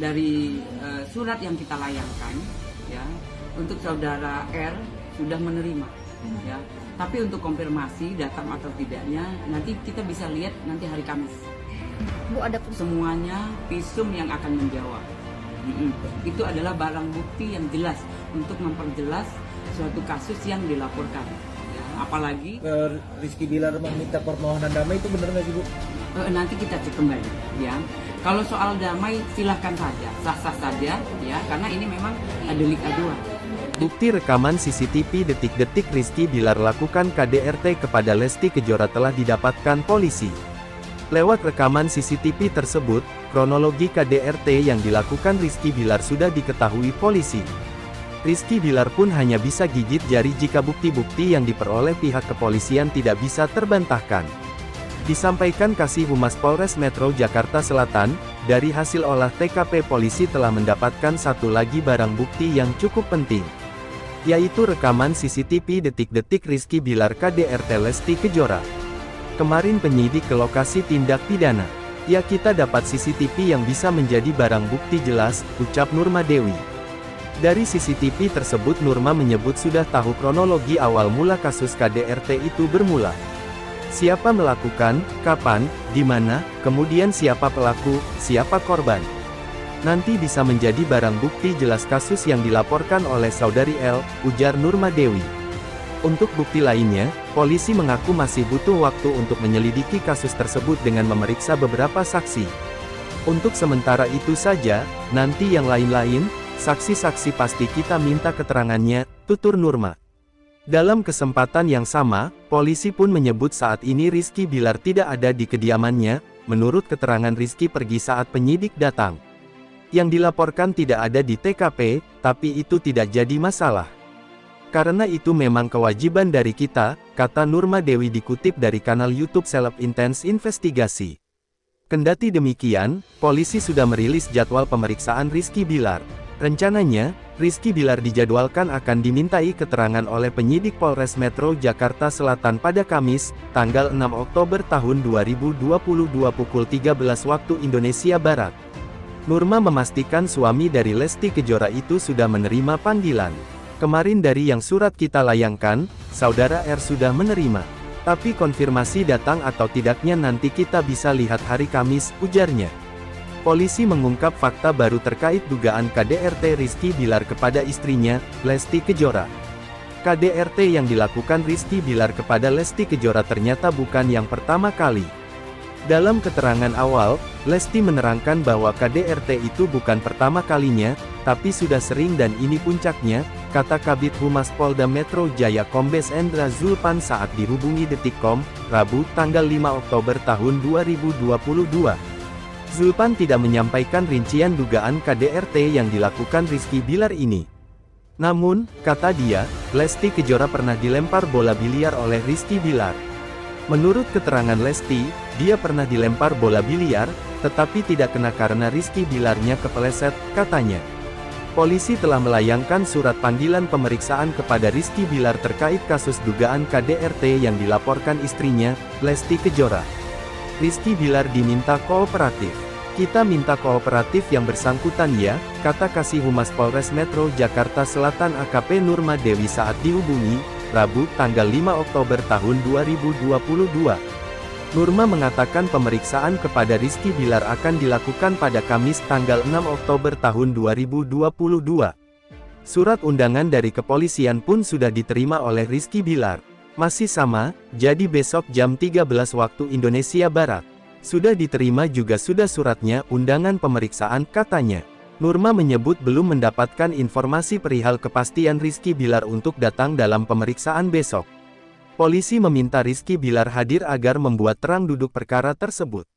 dari eh, surat yang kita layangkan, ya, untuk saudara R sudah menerima, ya. Tapi untuk konfirmasi datang atau tidaknya, nanti kita bisa lihat nanti hari Kamis. Bu ada Semuanya visum yang akan menjawab. Mm-mm. Itu adalah barang bukti yang jelas untuk memperjelas suatu kasus yang dilaporkan. Apalagi Rizky Bilar meminta permohonan damai itu benar nggak sih Bu? Eh, nanti kita cek kembali ya kalau soal damai silahkan saja sah-sah saja ya karena ini memang delik aduan Bukti rekaman CCTV detik-detik Rizky Bilar lakukan KDRT kepada Lesti Kejora telah didapatkan polisi. Lewat rekaman CCTV tersebut, kronologi KDRT yang dilakukan Rizky Bilar sudah diketahui polisi. Rizky Bilar pun hanya bisa gigit jari jika bukti-bukti yang diperoleh pihak kepolisian tidak bisa terbantahkan. Disampaikan Kasih Humas Polres Metro Jakarta Selatan, dari hasil olah TKP polisi telah mendapatkan satu lagi barang bukti yang cukup penting. Yaitu rekaman CCTV detik-detik Rizky Bilar KDRT Lesti Kejora. Kemarin penyidik ke lokasi tindak pidana. Ya kita dapat CCTV yang bisa menjadi barang bukti jelas, ucap Nurma Dewi. Dari CCTV tersebut Nurma menyebut sudah tahu kronologi awal mula kasus KDRT itu bermula. Siapa melakukan, kapan, di mana, kemudian siapa pelaku, siapa korban. Nanti bisa menjadi barang bukti jelas kasus yang dilaporkan oleh saudari L, ujar Nurma Dewi. Untuk bukti lainnya, polisi mengaku masih butuh waktu untuk menyelidiki kasus tersebut dengan memeriksa beberapa saksi. Untuk sementara itu saja, nanti yang lain-lain, saksi-saksi pasti kita minta keterangannya, tutur Nurma. Dalam kesempatan yang sama, polisi pun menyebut saat ini Rizky Bilar tidak ada di kediamannya, menurut keterangan Rizky pergi saat penyidik datang. Yang dilaporkan tidak ada di TKP, tapi itu tidak jadi masalah. Karena itu memang kewajiban dari kita, kata Nurma Dewi dikutip dari kanal YouTube Seleb Intense Investigasi. Kendati demikian, polisi sudah merilis jadwal pemeriksaan Rizky Bilar. Rencananya, Rizky Bilar dijadwalkan akan dimintai keterangan oleh penyidik Polres Metro Jakarta Selatan pada Kamis, tanggal 6 Oktober tahun 2022 pukul 13 waktu Indonesia Barat. Nurma memastikan suami dari Lesti Kejora itu sudah menerima panggilan. Kemarin dari yang surat kita layangkan, saudara R sudah menerima. Tapi konfirmasi datang atau tidaknya nanti kita bisa lihat hari Kamis, ujarnya. Polisi mengungkap fakta baru terkait dugaan KDRT Rizky Bilar kepada istrinya, Lesti Kejora. KDRT yang dilakukan Rizky Bilar kepada Lesti Kejora ternyata bukan yang pertama kali. Dalam keterangan awal, Lesti menerangkan bahwa KDRT itu bukan pertama kalinya, tapi sudah sering dan ini puncaknya, kata Kabit Humas Polda Metro Jaya Kombes Endra Zulpan saat dihubungi Detikkom, Rabu, tanggal 5 Oktober tahun 2022. Zulpan tidak menyampaikan rincian dugaan KDRT yang dilakukan Rizky Bilar ini. Namun, kata dia, Lesti Kejora pernah dilempar bola biliar oleh Rizky Bilar. Menurut keterangan Lesti, dia pernah dilempar bola biliar, tetapi tidak kena karena Rizky Bilarnya kepeleset, katanya. Polisi telah melayangkan surat panggilan pemeriksaan kepada Rizky Bilar terkait kasus dugaan KDRT yang dilaporkan istrinya, Lesti Kejora. Rizky Bilar diminta kooperatif. Kita minta kooperatif yang bersangkutan ya, kata Kasih Humas Polres Metro Jakarta Selatan AKP Nurma Dewi saat dihubungi, Rabu, tanggal 5 Oktober tahun 2022. Nurma mengatakan pemeriksaan kepada Rizky Bilar akan dilakukan pada Kamis tanggal 6 Oktober tahun 2022. Surat undangan dari kepolisian pun sudah diterima oleh Rizky Bilar. Masih sama, jadi besok jam 13 waktu Indonesia Barat. Sudah diterima juga sudah suratnya, undangan pemeriksaan, katanya. Nurma menyebut belum mendapatkan informasi perihal kepastian Rizky Bilar untuk datang dalam pemeriksaan besok. Polisi meminta Rizky Bilar hadir agar membuat terang duduk perkara tersebut.